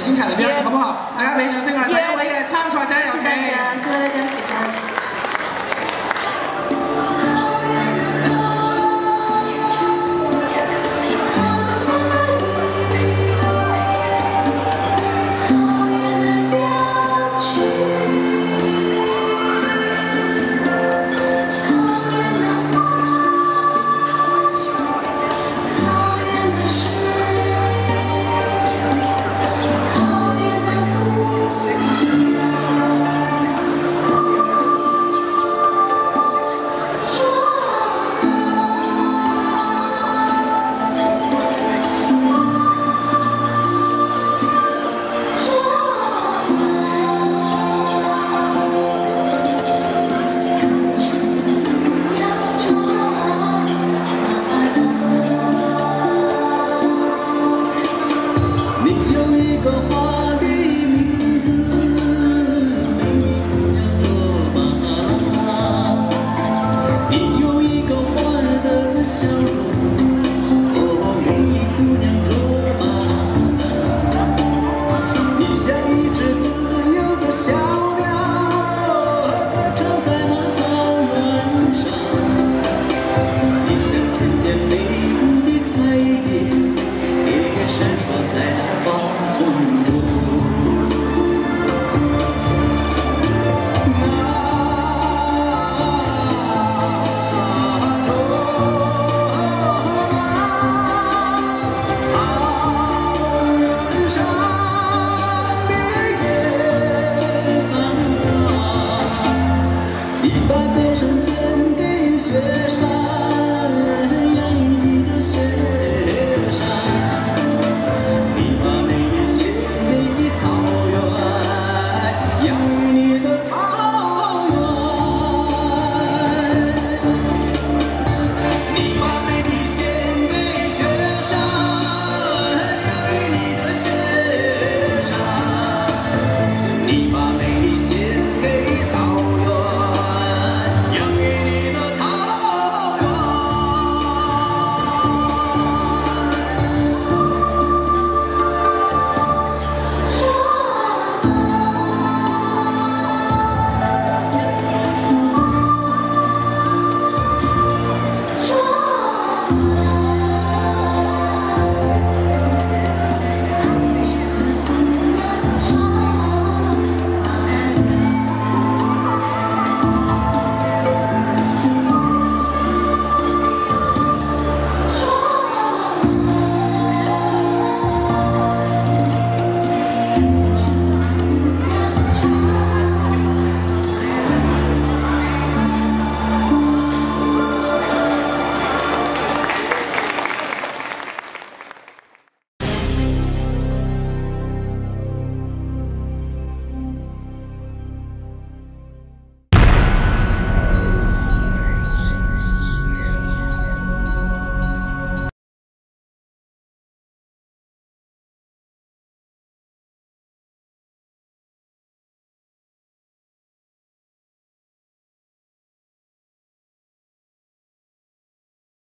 精彩的表演，好不好？大家没掌声，大家欢迎唱出来，加油！